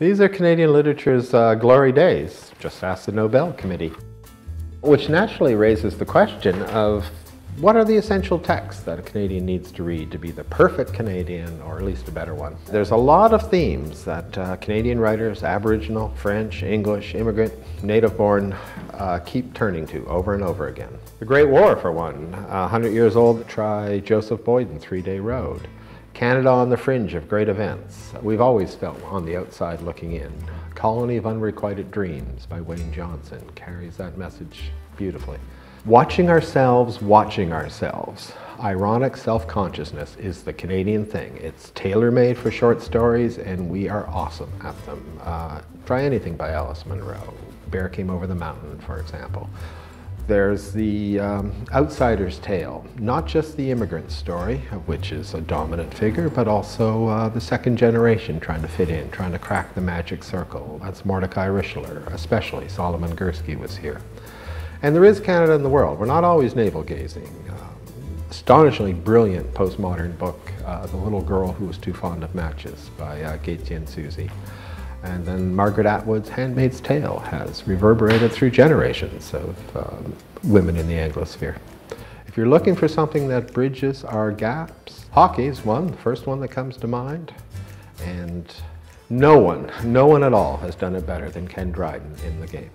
These are Canadian literature's uh, glory days. Just ask the Nobel Committee. Which naturally raises the question of what are the essential texts that a Canadian needs to read to be the perfect Canadian, or at least a better one? There's a lot of themes that uh, Canadian writers, Aboriginal, French, English, immigrant, native-born, uh, keep turning to over and over again. The Great War, for one. A hundred years old, try Joseph Boyden, Three-Day Road. Canada on the fringe of great events. We've always felt on the outside looking in. Colony of Unrequited Dreams by Wayne Johnston carries that message beautifully. Watching ourselves, watching ourselves. Ironic self-consciousness is the Canadian thing. It's tailor-made for short stories and we are awesome at them. Uh, try anything by Alice Munro. Bear Came Over the Mountain, for example. There's the um, outsider's tale, not just the immigrant story, which is a dominant figure, but also uh, the second generation trying to fit in, trying to crack the magic circle. That's Mordecai Richler, especially. Solomon Gursky was here. And there is Canada in the world. We're not always navel-gazing. Um, astonishingly brilliant postmodern book, uh, The Little Girl Who Was Too Fond of Matches by uh, Gaétan Soucy. And then Margaret Atwood's Handmaid's Tale has reverberated through generations of um, women in the Anglosphere. If you're looking for something that bridges our gaps, hockey is one, the first one that comes to mind. And no one, no one at all has done it better than Ken Dryden in the game.